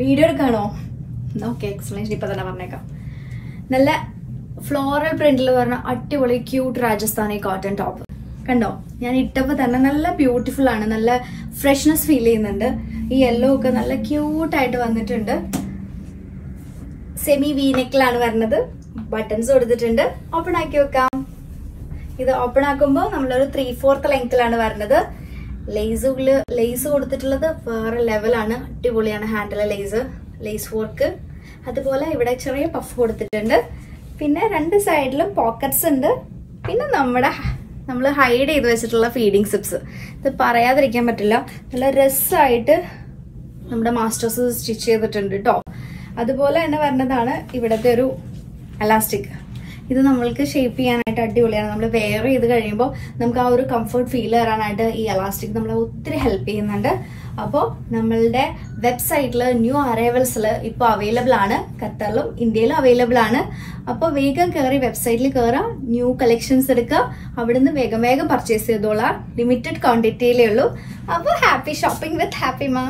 Video എടുക്കാണോ? Okay explanation ഇപ്പൊ തന്നെ പറഞ്ഞേക്കാം. നല്ല ഫ്ലോറൽ പ്രിന്റിൽ പറഞ്ഞ അടിപൊളി ക്യൂട്ട് രാജസ്ഥാനി കോട്ടൺ ടോപ്പ് കണ്ടോ? ഞാൻ ഇട്ടപ്പോൾ തന്നെ നല്ല ബ്യൂട്ടിഫുൾ ആണ്. നല്ല ഫ്രഷ്നെസ് ഫീൽ ചെയ്യുന്നുണ്ട്. ഈ യെല്ലോ ഒക്കെ നല്ല ക്യൂട്ടായിട്ട് വന്നിട്ടുണ്ട്. സെമി വീനെക്കിലാണ് വരുന്നത് ബട്ടൺസ് കൊടുത്തിട്ടുണ്ട്. ഓപ്പൺ ആക്കി വെക്കാം. ഇത് ഓപ്പൺ ആക്കുമ്പോൾ നമ്മളൊരു ത്രീ ഫോർത്ത് ലെങ്ത്തിലാണ് വരുന്നത് ലേസുകൾ ലേസ് കൊടുത്തിട്ടുള്ളത് വേറെ ലെവലാണ് അടിപൊളിയാണ് ഹാൻഡിലെ ലേസ് ലേസ് വർക്ക് അതുപോലെ ഇവിടെ ചെറിയ പഫ് കൊടുത്തിട്ടുണ്ട്. പിന്നെ രണ്ട് സൈഡിലും പോക്കറ്റ്സ് ഉണ്ട്. പിന്നെ നമ്മുടെ നമ്മൾ ഹൈഡ് ചെയ്ത് വെച്ചിട്ടുള്ള ഫീഡിങ് സിപ്സ് ഇത് പറയാതിരിക്കാൻ പറ്റില്ല. നല്ല രസമായിട്ട് നമ്മുടെ മാസ്റ്റേഴ്സ് സ്റ്റിച്ച് ചെയ്തിട്ടുണ്ട് കേട്ടോ അതുപോലെ തന്നെ വരുന്നതാണ് ഇവിടുത്തെ ഒരു അലാസ്റ്റിക് ഇത് നമ്മൾക്ക് ഷേപ്പ് ചെയ്യാനായിട്ട് അടിപൊളിയാണ്. നമ്മൾ വെയർ ചെയ്ത് കഴിയുമ്പോൾ നമുക്ക് ആ ഒരു കംഫർട്ട് ഫീൽ തരാനായിട്ട് ഈ എലാസ്റ്റിക് നമ്മളെ ഒത്തിരി ഹെൽപ്പ് ചെയ്യുന്നുണ്ട്. അപ്പോൾ നമ്മളുടെ വെബ്സൈറ്റിൽ ന്യൂ അറൈവൽസിൽ ഇപ്പോൾ അവൈലബിൾ ആണ്. ഖത്തറിലും ഇന്ത്യയിലും അവൈലബിൾ ആണ്. അപ്പോൾ വേഗം കയറി വെബ്സൈറ്റിൽ കയറാം ന്യൂ കളക്ഷൻസ് എടുക്കുക അവിടുന്ന് വേഗം വേഗം പർച്ചേസ് ചെയ്തോളാം. ലിമിറ്റഡ് ക്വാണ്ടിറ്റിയിലേ ഉള്ളൂ. അപ്പോൾ ഹാപ്പി ഷോപ്പിംഗ് വിത്ത് ഹാപ്പി മാ